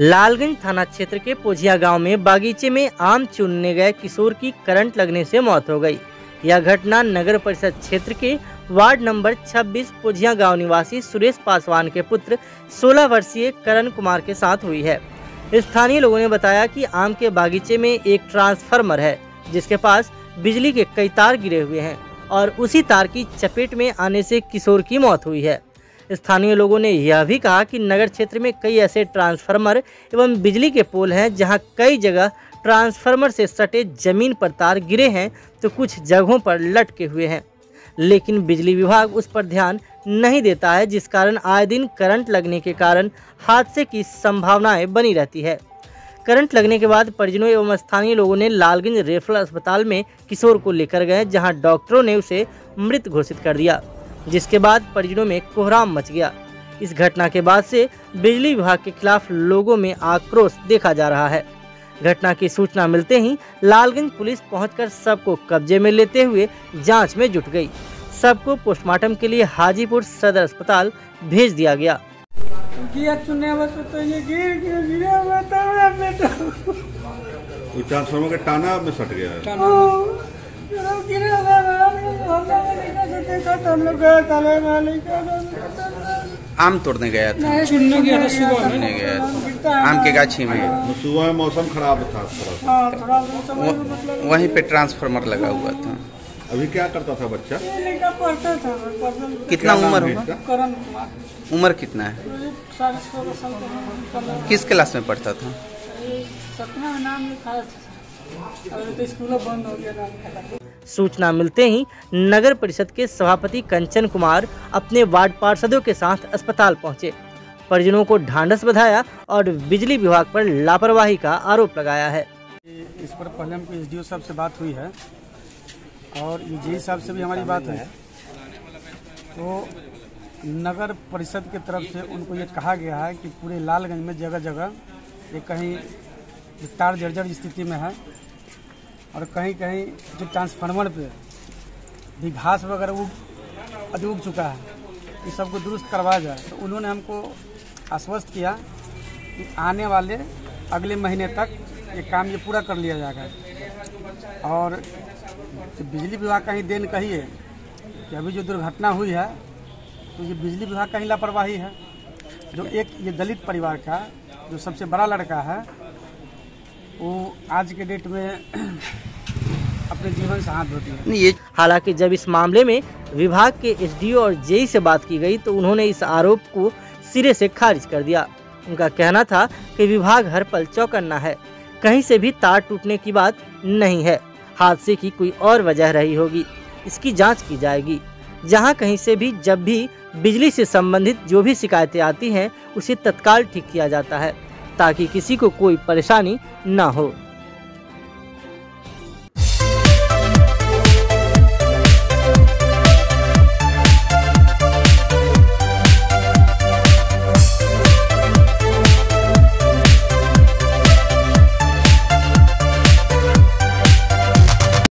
लालगंज थाना क्षेत्र के पोझिया गाँव में बागीचे में आम चुनने गए किशोर की करंट लगने से मौत हो गई। यह घटना नगर परिषद क्षेत्र के वार्ड नंबर 26 पोझिया गाँव निवासी सुरेश पासवान के पुत्र 16 वर्षीय करण कुमार के साथ हुई है। स्थानीय लोगों ने बताया कि आम के बागीचे में एक ट्रांसफार्मर है, जिसके पास बिजली के कई तार गिरे हुए हैं और उसी तार की चपेट में आने से किशोर की मौत हुई है। स्थानीय लोगों ने यह भी कहा कि नगर क्षेत्र में कई ऐसे ट्रांसफार्मर एवं बिजली के पोल हैं, जहाँ कई जगह ट्रांसफार्मर से सटे ज़मीन पर तार गिरे हैं तो कुछ जगहों पर लटके हुए हैं। लेकिन बिजली विभाग उस पर ध्यान नहीं देता है, जिस कारण आए दिन करंट लगने के कारण हादसे की संभावनाएँ बनी रहती है। करंट लगने के बाद परिजनों एवं स्थानीय लोगों ने लालगंज रेफरल अस्पताल में किशोर को लेकर गए, जहाँ डॉक्टरों ने उसे मृत घोषित कर दिया। जिसके बाद परिजनों में कोहराम मच गया। इस घटना के बाद से बिजली विभाग के खिलाफ लोगों में आक्रोश देखा जा रहा है। घटना की सूचना मिलते ही लालगंज पुलिस पहुंचकर सबको कब्जे में लेते हुए जाँच में जुट गई। सबको पोस्टमार्टम के लिए हाजीपुर सदर अस्पताल भेज दिया गया। बस तो ट्रांसफार्मर का टाना में सट गया है। आम तोड़ने गया था। चुनने गया था सुबह तोड़ने गया था। आम। के गाछी में। सुबह में मौसम खराब था थोड़ा सा। हाँ मतलब वहीं पे ट्रांसफार्मर लगा हुआ था। अभी क्या करता था बच्चा? पढ़ता था कितना उम्र है होगा? उम्र कितना है। किस क्लास में पढ़ता था? में नाम लिखा था। अभी तो स्कूल बंद हो गया सूचना मिलते ही नगर परिषद के सभापति कंचन कुमार अपने वार्ड पार्षदों के साथ अस्पताल पहुँचे। परिजनों को ढांढस बधाया और बिजली विभाग पर लापरवाही का आरोप लगाया है। इस पर पहले हमको एस साहब से बात हुई है और जे साहब से भी हमारी बात हुई। तो नगर परिषद की तरफ़ से उनको ये कहा गया है कि पूरे लालगंज में जगह जगह ये कहीं तार जर्जर स्थिति में है। और कहीं कहीं जो ट्रांसफार्मर पे भी घास वगैरह उग अति उग चुका है इस सबको दुरुस्त करवाया जाए। तो उन्होंने हमको आश्वस्त किया कि आने वाले अगले महीने तक ये काम ये पूरा कर लिया जाएगा। और जो बिजली विभाग का ही देन कही है कि अभी जो दुर्घटना हुई है तो ये बिजली विभाग का ही लापरवाही है। जो एक ये दलित परिवार का, जो सबसे बड़ा लड़का है वो आज के डेट में अपने जीवन से हाथ धोती है। हालाँकि जब इस मामले में विभाग के एसडीओ और जेई से बात की गई तो उन्होंने इस आरोप को सिरे से खारिज कर दिया। उनका कहना था कि विभाग हर पल चौकन्ना है। कहीं से भी तार टूटने की बात नहीं है। हादसे की कोई और वजह रही होगी। इसकी जाँच की जाएगी। जहाँ कहीं से भी, जब भी बिजली से संबंधित जो भी शिकायतें आती हैं, उसे तत्काल ठीक किया जाता है। ताकि किसी को कोई परेशानी न हो।